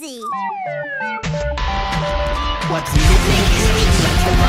What do you think?